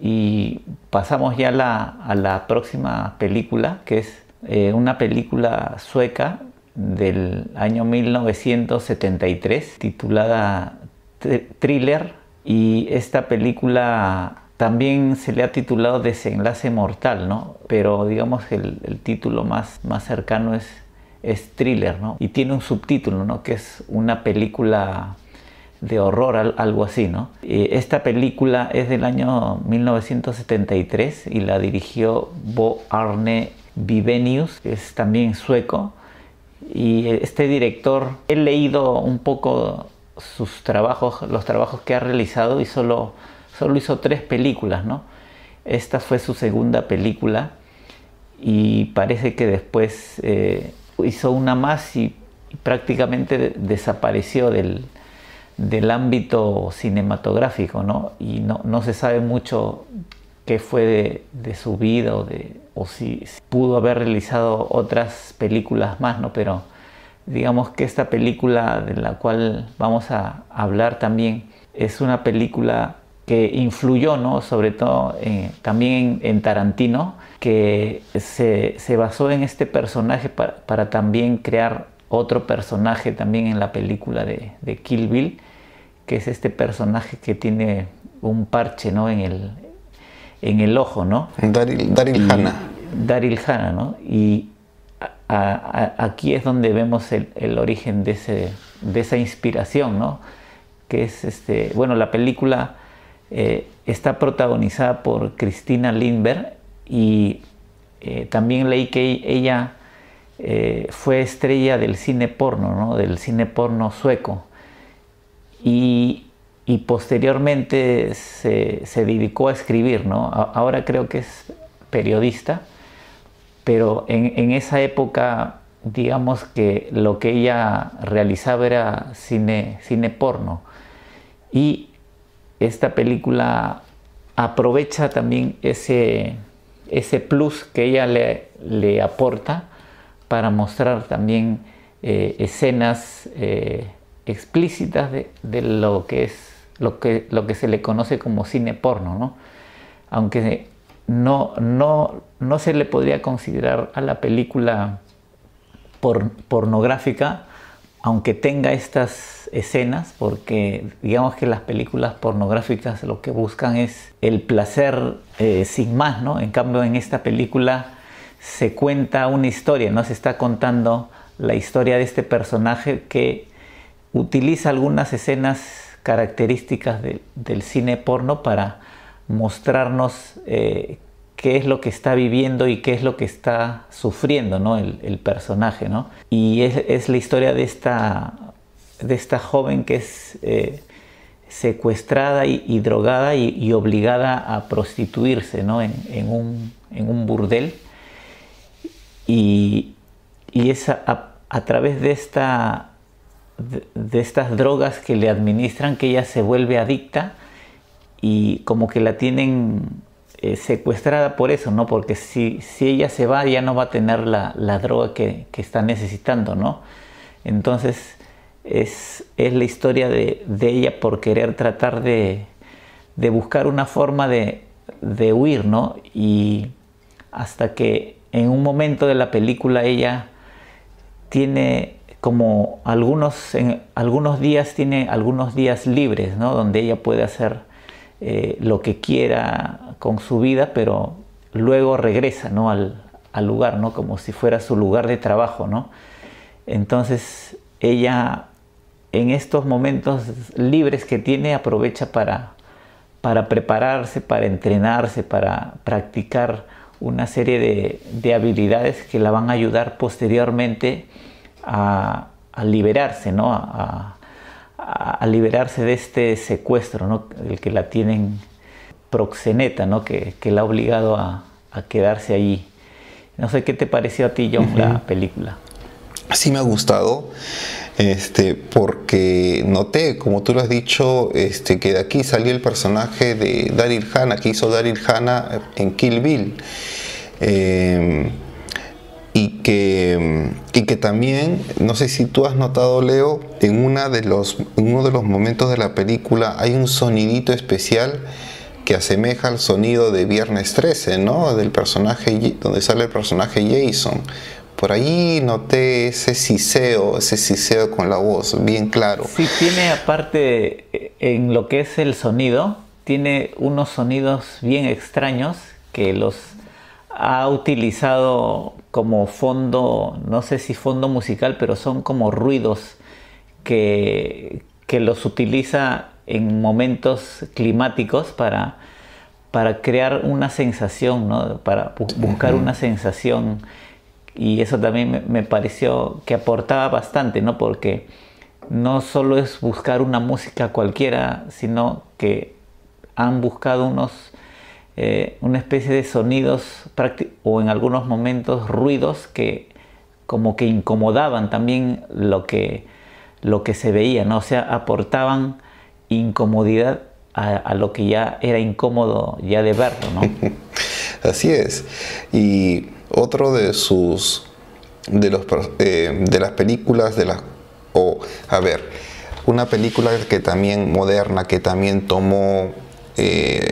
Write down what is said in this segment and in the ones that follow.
Y pasamos ya a la próxima película, que es eh, una película sueca del año 1973 titulada Thriller y esta película también se le ha titulado Desenlace Mortal, ¿no? Pero digamos que el, título más, más cercano es, es Thriller, ¿no? Y tiene un subtítulo, ¿no? Que es una película de horror, algo así, ¿no? Esta película es del año 1973 y la dirigió Bo Arne Vivenius, que es también sueco. Y este director, he leído un poco sus trabajos, los trabajos que ha realizado y solo, solo hizo tres películas, ¿no? Esta fue su segunda película y parece que después eh, hizo una más y, prácticamente desapareció del, del, ámbito cinematográfico, ¿no? Y no, no, se sabe mucho qué fue de, su vida o, de, o si, pudo haber realizado otras películas más, ¿no? Pero digamos que esta película de la cual vamos a hablar también es una película que influyó, ¿no? sobre todo eh, también en, Tarantino, que se, se, basó en este personaje para, también crear otro personaje también en la película de, de, Kill Bill, que es este personaje que tiene un parche ¿no? en, el, en el ojo. ¿no? Daryl, Daryl Hannah. Daryl Hannah, ¿no? Y aquí es donde vemos el, origen de, ese, de, esa inspiración, ¿no? Que es, este, bueno, la película eh, está protagonizada por Cristina Lindberg y eh, también leí que ella eh, fue estrella del cine porno, ¿no? Del cine porno sueco. Y, y posteriormente se, dedicó a escribir, ¿no? Ahora creo que es periodista pero en, esa época, digamos que lo que ella realizaba era cine, cine porno. Y esta película aprovecha también ese, ese plus que ella le, le aporta para mostrar también eh, escenas eh, explícitas de, lo que es lo que, lo que se le conoce como cine porno, ¿no? Aunque no, no, no se le podría considerar a la película pornográfica, aunque tenga estas escenas, porque digamos que las películas pornográficas lo que buscan es el placer eh, sin más, ¿no? En cambio, en esta película se cuenta una historia, no se está contando la historia de este personaje que utiliza algunas escenas características del cine porno para mostrarnos eh, qué es lo que está viviendo y qué es lo que está sufriendo ¿no? el, personaje. ¿no? Y es, la historia de esta, de esta joven que es eh, secuestrada y, drogada y, obligada a prostituirse ¿no? en, un, burdel. Y, es a, través de, esta, de estas drogas que le administran que ella se vuelve adicta y como que la tienen eh, secuestrada por eso, ¿no? Porque si, si, ella se va ya no va a tener la, la droga que, que, está necesitando, ¿no? Entonces es, es la historia de, de, ella por querer tratar de, de buscar una forma de, de, huir, ¿no? Y hasta que en un momento de la película ella tiene como algunos, algunos días, tiene algunos días libres, ¿no? Donde ella puede hacer eh, lo que quiera con su vida, pero luego regresa ¿no? al, lugar, ¿no? como si fuera su lugar de trabajo. ¿no? Entonces ella en estos momentos libres que tiene aprovecha para, para prepararse, para entrenarse, para practicar una serie de, habilidades que la van a ayudar posteriormente a, liberarse, ¿no? a, a, liberarse de este secuestro, ¿no? el que la tienen proxeneta, ¿no? que, que la ha obligado a, a, quedarse allí. No sé qué te pareció a ti, John, la película. Sí me ha gustado, este, porque noté, como tú lo has dicho, este, que de aquí salió el personaje de Daryl Hannah, que hizo Daryl Hannah en Kill Bill. Eh, y que, y que también, no sé si tú has notado, Leo, en, una de los, uno de los momentos de la película hay un sonidito especial que asemeja al sonido de Viernes 13, ¿no? Del personaje, donde sale el personaje Jason. Por ahí noté ese siseo, ese siseo con la voz, bien claro. Sí, tiene aparte, eh, en lo que es el sonido, tiene unos sonidos bien extraños que los ha utilizado como fondo, no sé si fondo musical, pero son como ruidos que, que los utiliza en momentos climáticos para, para crear una sensación, ¿no? para buscar una sensación y eso también me, pareció que aportaba bastante, ¿no? Porque no solo es buscar una música cualquiera, sino que han buscado unos, eh, una especie de sonidos o en algunos momentos ruidos que como que incomodaban también lo que, lo que se veía, ¿no? O sea, aportaban incomodidad a, a lo que ya era incómodo ya de verlo, ¿no? Así es. Y otro de sus de los eh, de las películas de las o a ver una película que también moderna que también tomó eh,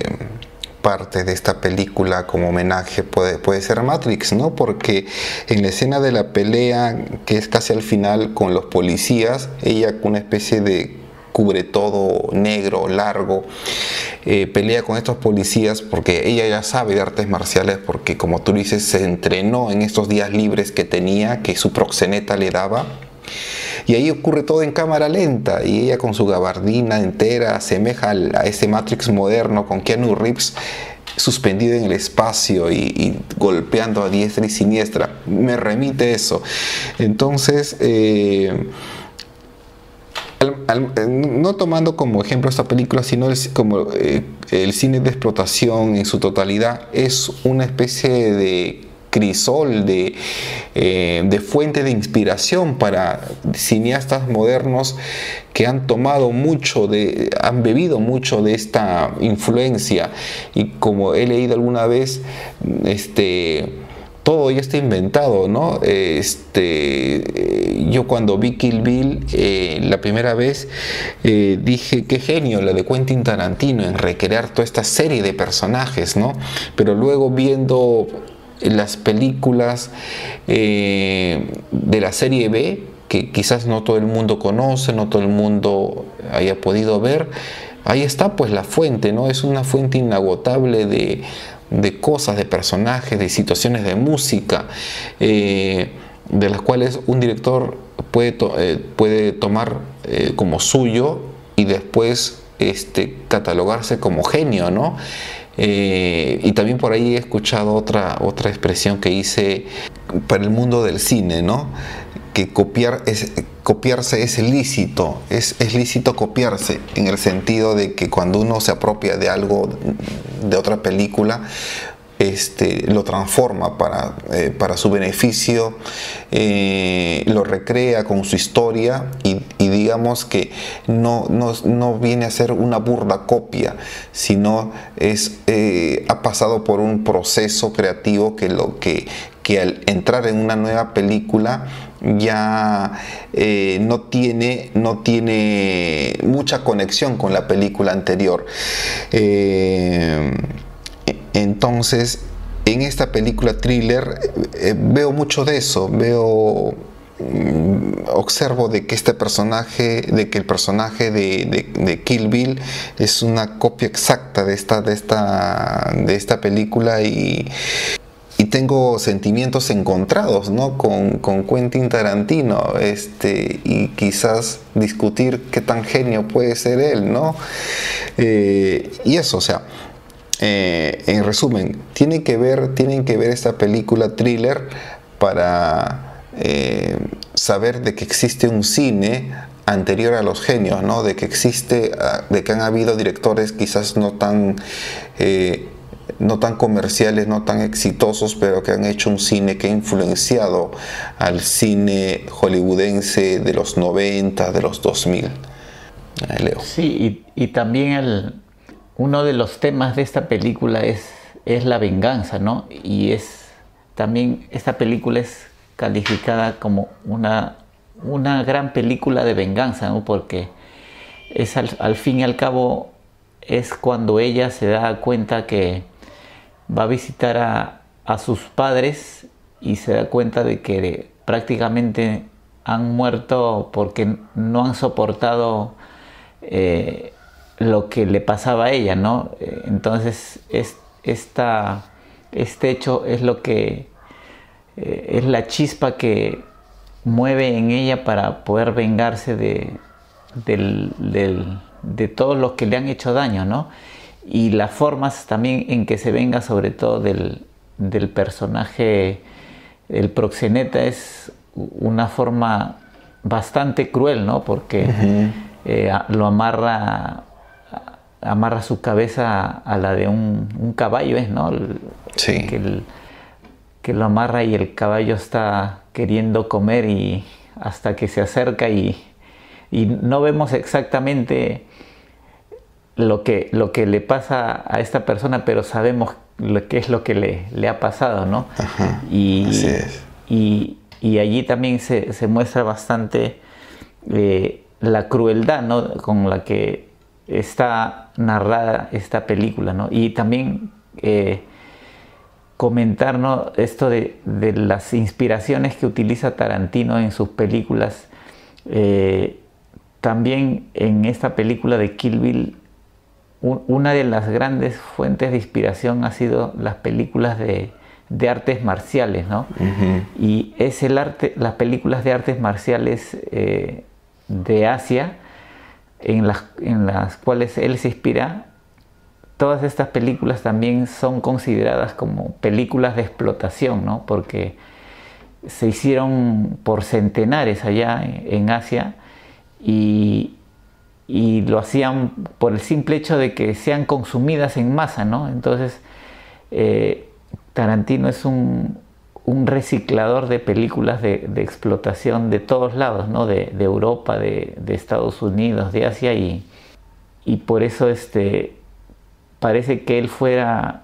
parte de esta película como homenaje puede, puede ser Matrix, ¿no? Porque en la escena de la pelea, que es casi al final con los policías, ella con una especie de cubre todo negro, largo, eh, pelea con estos policías porque ella ya sabe de artes marciales porque como tú dices se entrenó en estos días libres que tenía, que su proxeneta le daba. Y ahí ocurre todo en cámara lenta y ella con su gabardina entera asemeja a ese Matrix moderno con Keanu Reeves suspendido en el espacio y, golpeando a diestra y siniestra. Me remite eso. Entonces, eh, eh, no tomando como ejemplo esta película, sino como eh, el cine de explotación en su totalidad, es una especie de crisol, de, eh, de fuente de inspiración para cineastas modernos que han tomado mucho de, han bebido mucho de esta influencia. Y como he leído alguna vez, este todo ya está inventado, ¿no? Este, yo cuando vi Kill Bill eh, la primera vez eh, dije qué genio la de Quentin Tarantino en recrear toda esta serie de personajes, ¿no? Pero luego viendo las películas eh, de la serie B, que quizás no todo el mundo conoce, no todo el mundo haya podido ver, ahí está pues la fuente, ¿no? Es una fuente inagotable de de cosas, de personajes, de situaciones de música, eh, de las cuales un director puede, eh, puede tomar eh, como suyo y después este, catalogarse como genio, ¿no? y también por ahí he escuchado otra, otra expresión que hice para el mundo del cine, ¿no? Que copiar es, copiarse es lícito, es, es lícito copiarse en el sentido de que cuando uno se apropia de algo, de otra película, este, lo transforma para, eh, para su beneficio, eh, lo recrea con su historia y, digamos que no, no, viene a ser una burda copia, sino es, eh, ha pasado por un proceso creativo que, lo, que, que al entrar en una nueva película ya eh, no, tiene, no tiene mucha conexión con la película anterior. Eh, entonces, en esta película thriller eh, veo mucho de eso, veo mm, observo de que este personaje, de que el personaje de, de, Kill Bill es una copia exacta de esta, de esta, de esta película y y tengo sentimientos encontrados ¿no? con, con, Quentin Tarantino este, y quizás discutir qué tan genio puede ser él, ¿no? Eh, y eso, o sea, eh, en resumen, tienen que, ver, tienen que ver esta película thriller para eh, saber de que existe un cine anterior a los genios, ¿no? de que existe, ah, de que han habido directores quizás no tan no tan comerciales, no tan exitosos, pero que han hecho un cine que ha influenciado al cine hollywoodense de los 90, de los 2000. Leo. Sí, y, también el, uno de los temas de esta película es, es la venganza, ¿no? Y es también esta película es calificada como una, una gran película de venganza, ¿no? Porque es al fin y al cabo es cuando ella se da cuenta que va a visitar a, a sus padres y se da cuenta de que prácticamente han muerto porque no han soportado eh, lo que le pasaba a ella, ¿no? Eh, entonces es, esta, este hecho es lo que eh, es la chispa que mueve en ella para poder vengarse de, de todos los que le han hecho daño, ¿no? Y las formas también en que se venga sobre todo del, del personaje, el proxeneta, es una forma bastante cruel, ¿no? Porque eh, lo amarra amarra su cabeza a la de un, caballo, ¿es, no? sí. Que, que, lo amarra y el caballo está queriendo comer y hasta que se acerca y, y no vemos exactamente lo que, lo que le pasa a esta persona, pero sabemos lo, qué es lo que le, le ha pasado, ¿no? y, así es. Y, y, allí también se, se muestra bastante eh, la crueldad, ¿no? Con la que está narrada esta película, ¿no? Y también eh, comentar esto de, de, las inspiraciones que utiliza Tarantino en sus películas. Eh, también en esta película de Kill Bill una de las grandes fuentes de inspiración ha sido las películas de, artes marciales, ¿no? Y es el arte, las películas de artes marciales eh, de Asia, en las, en las cuales él se inspira, todas estas películas también son consideradas como películas de explotación, ¿no? Porque se hicieron por centenares allá en Asia y, y lo hacían por el simple hecho de que sean consumidas en masa, ¿no? Entonces, eh, Tarantino es un, reciclador de películas de, explotación de todos lados, ¿no? De, Europa, de, Estados Unidos, de Asia, y, y por eso este, parece que él fuera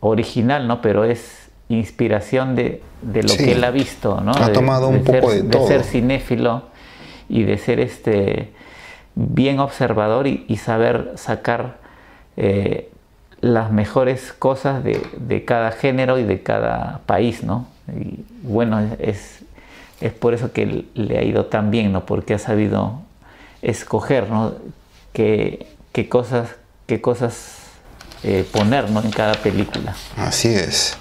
original, ¿no? Pero es inspiración de, lo que él ha visto, ¿no? Ha tomado un poco de todo. De ser cinéfilo y de ser este bien observador y, saber sacar eh, las mejores cosas de, cada género y de cada país, ¿no? Y bueno, es, es por eso que le ha ido tan bien, ¿no? Porque ha sabido escoger, ¿no? Qué, qué cosas, qué cosas eh, poner, ¿no? En cada película. Así es.